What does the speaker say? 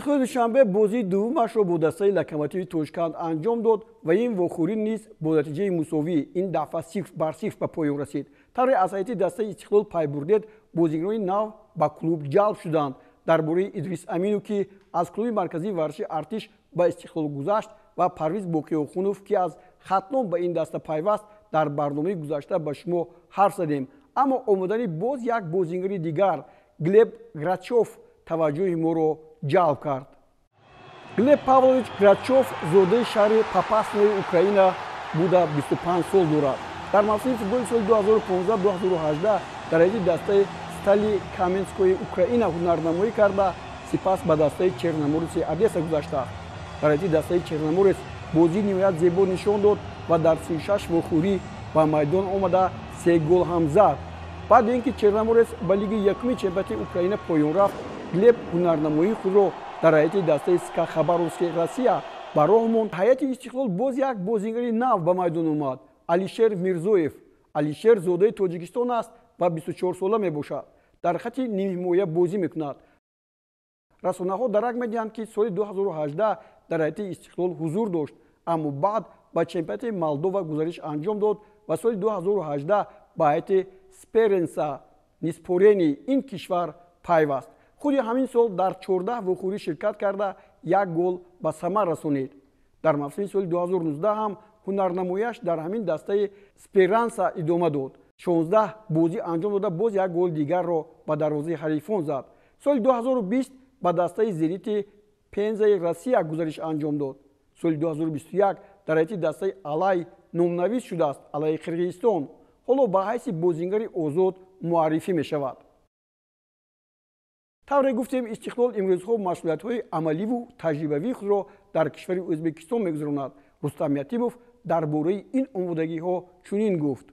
истиқлоли душанбе? Бозии дуввумашро бо дастаи локомотиви тошканд анҷом дод ва ин вохӯрӣ низ бо натиҷаи мусовӣ ин дафъа сифр бар сифр ба поён расид. Тавре аз ҳайати дастаи истиқлол пай бурдед бозигарони нав ба клуб ҷалб шуданд. Дар бораи идрис амину ки аз клуби марказии варзиши артиш ба истиқлол гузашт ва парвиз боқиёхунов ки аз хатном ба ин даста пайваст дар барномаи гузашта ба шумо ҳарф задем. Аммо омадани боз як бозингари дигар глеб грачов таваҷҷӯҳи моро ҷалб кард. Глеб павлович грачов зодаи шаҳри попаснои украина буда 25 сол дорад дар мавсими футболи соли 2015-2018 дар ҳайати дастаи стали каменскои украина ҳунарнамоӣ карда сипас ба дастаи черномореси одесса гузаштааст дар ҳайати дастаи черноморес бозии ниҳоят зебо нишон дод ва дар 36 вохӯрӣ ба майдон омада се гол ҳам зад. Баъди ин ки черноморес ба лиги якуми чемпионати украина поён рафт глеб ҳунарнамоии худро дар ҳайати дастаи ска хабаровски россия ба роҳ монд ҳайати истиқлол боз як бозингари нав ба майдон омад. Алишер мирзоев. Алишер зодаи тоҷикистон аст ва 24сола мебошад. Дар хати нимҳимоя бозӣ мекунад. Расонаҳо дарак медиҳанд ки соли 2018 дар ҳайати истиқлол ҳузур дошт. Аммо баъд ба чемпионати молдова гузариш анҷом дод ва соли 2018 ба ҳайати сперенса ниспорени ин кишвар пайваст худи ҳамин сол дар чордаҳ вухӯрӣ ширкат карда як гол ба самар расонид дар мавсими соли 2019 ҳам ҳунарнамояш дар ҳамин дастаи сперанса идома дод. 16 бозӣ анҷом дода боз як гол дигарро ба дарвозаи ҳарифон зад. Соли 2020 ба дастаи зенити пензаи россия гузариш анҷом дод. Соли 2021 дар ҳайати дастаи алай номнавис шудааст алайи қирғизистон ҳоло ба ҳайси бозингари озод муаррифӣ мешавад тавре гуфтем истиқлол имрӯзҳо масъулиятҳои амаливу таҷрибавии худро дар кишвари ӯзбекистон мегузаронад. Рустам ятимов дар бораи ин омодагиҳо чунин гуфт